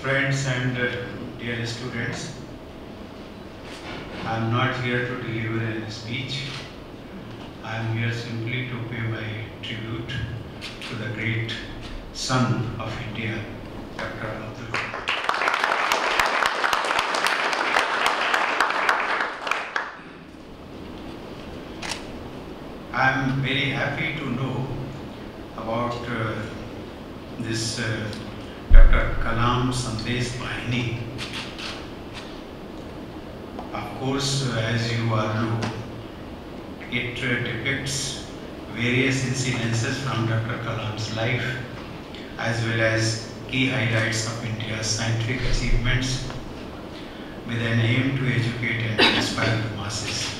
friends and uh, dear students, I am not here to deliver a speech. I am here simply to pay my tribute to the great son of India, Dr. Abdul. I am very happy to know about uh, this uh, Dr. Kalam Sandesh Vahini. Of course, as you all know, it depicts various incidences from Dr. Kalam's life as well as key highlights of India's scientific achievements with an aim to educate and inspire the masses.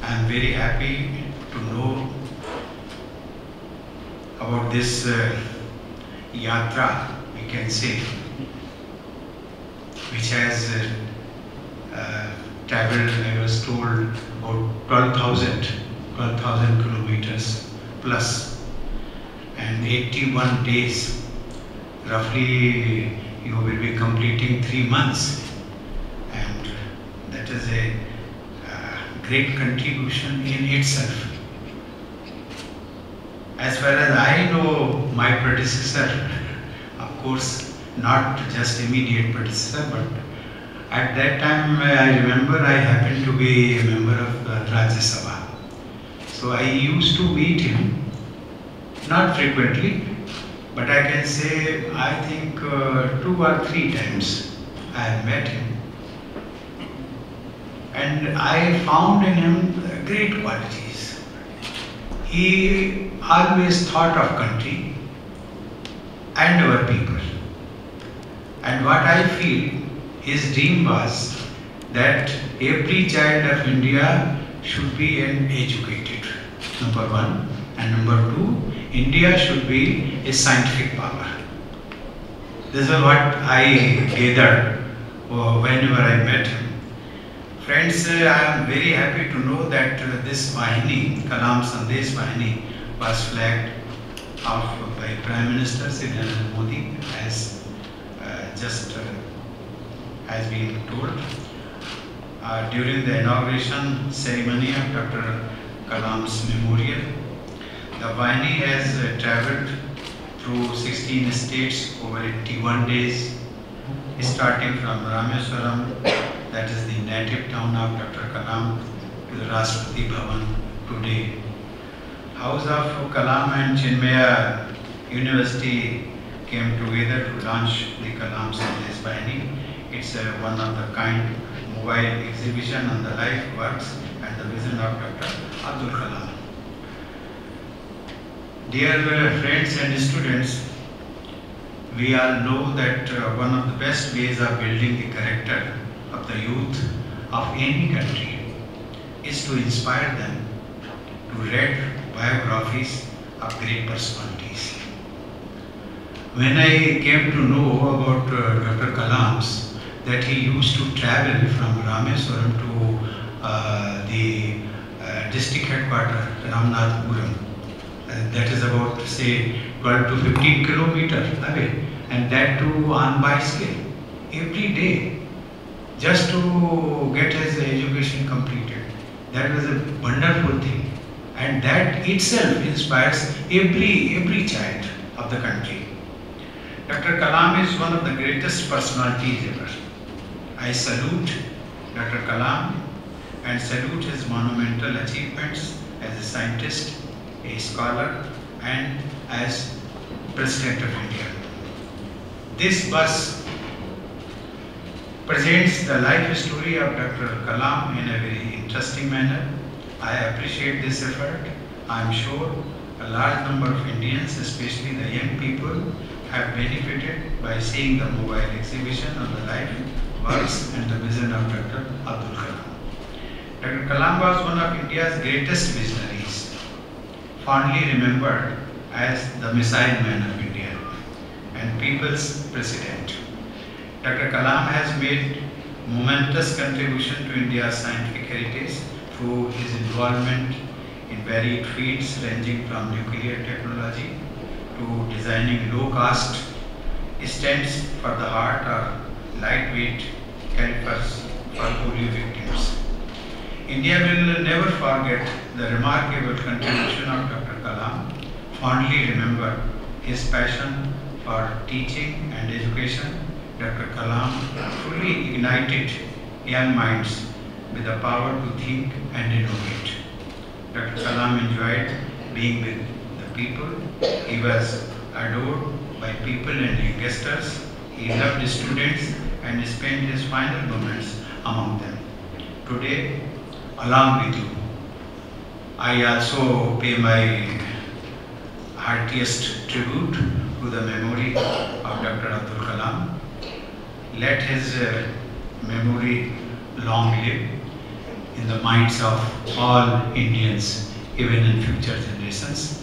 I am very happy to know about this uh, yatra, can say, which has uh, uh, traveled, I was told, about 12,000 12,000 kilometers plus and 81 days. Roughly, you will be completing three months, and that is a uh, great contribution in itself. As far as I know, my predecessor, course, not just immediate predecessor, but at that time I remember I happened to be a member of uh, Rajya Sabha. So I used to meet him, not frequently, but I can say I think uh, two or three times I have met him. And I found in him great qualities. He always thought of country and our people. And what I feel, his dream was that every child of India should be an educated, number one. And number two, India should be a scientific power. This is what I gathered uh, whenever I met him. Friends, uh, I am very happy to know that uh, this Vahini, Kalam Sandesh Vahini, was flagged off by Prime Minister Sri Narendra Modi as just uh, has been told. Uh, during the inauguration ceremony of Dr. Kalam's memorial, the Vahini has uh, traveled through 16 states over 81 days, starting from Rameswaram, that is the native town of Dr. Kalam, to the Rashtrapati Bhavan today. House of Kalam and Chinmaya University came together to launch the Kalam Sandesh Vahini. It's one of the kind mobile exhibition on the life, works and the vision of Dr. Abdul Kalam. Dear friends and students, we all know that uh, one of the best ways of building the character of the youth of any country is to inspire them to read biographies of great personalities. When I came to know about uh, Dr. Kalam's, that he used to travel from Rameswaram to uh, the uh, district headquarters, Ramanathapuram. Uh, that is about, say, 12 to 15 kilometers away, and that too on bicycle, every day, just to get his education completed. That was a wonderful thing. And that itself inspires every, every child of the country. Dr. Kalam is one of the greatest personalities ever. I salute Dr. Kalam and salute his monumental achievements as a scientist, a scholar, and as President of India. This bus presents the life story of Dr. Kalam in a very interesting manner. I appreciate this effort. I am sure a large number of Indians, especially the young people, have benefited by seeing the mobile exhibition on the life, works and the vision of Dr. Abdul Kalam. Dr. Kalam was one of India's greatest visionaries, fondly remembered as the missile man of India and people's president. Dr. Kalam has made momentous contribution to India's scientific heritage through his involvement in varied fields ranging from nuclear technology to designing low-cost stents for the heart or lightweight calipers for polio victims. India will never forget the remarkable contribution of Dr. Kalam, fondly remember his passion for teaching and education. Dr. Kalam fully ignited young minds with the power to think and innovate. Dr. Kalam enjoyed being with people. He was adored by people and youngsters. He loved students and spent his final moments among them. Today, along with you, I also pay my heartiest tribute to the memory of Dr. Abdul Kalam. Let his uh, memory long live in the minds of all Indians, even in future generations.